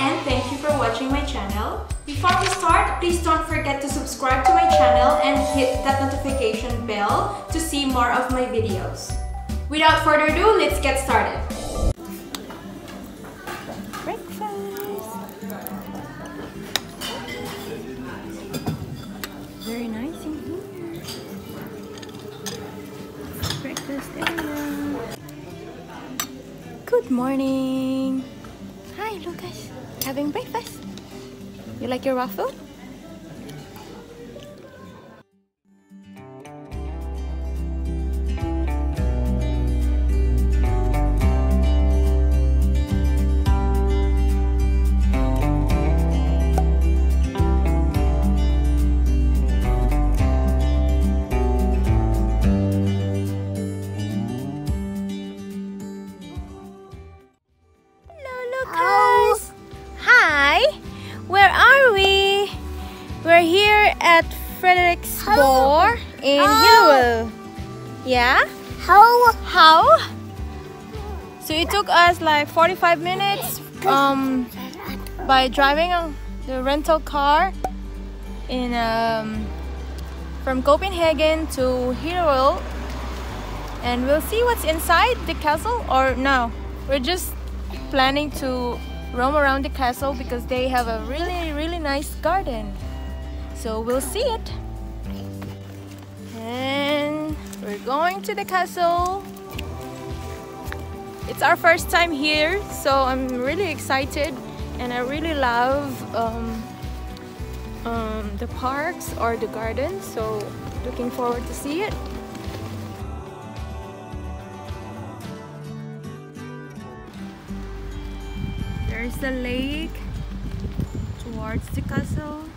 and thank you for watching my channel. Before we start, please don't forget to subscribe to my channel and hit that notification bell to see more of my videos. Without further ado, let's get started. Good morning. Hi, Lucas. Having breakfast. You like your waffle? Yeah? How? How? So it took us like 45 minutes um, by driving uh, the rental car in um, from Copenhagen to Hillerod, and we'll see what's inside the castle. Or no, we're just planning to roam around the castle because they have a really really nice garden. So we'll see it. We're going to the castle. It's our first time here, so I'm really excited and I really love um, um, the parks or the gardens. So looking forward to see it. There's the lake towards the castle.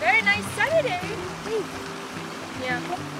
Very nice Saturday. Yeah.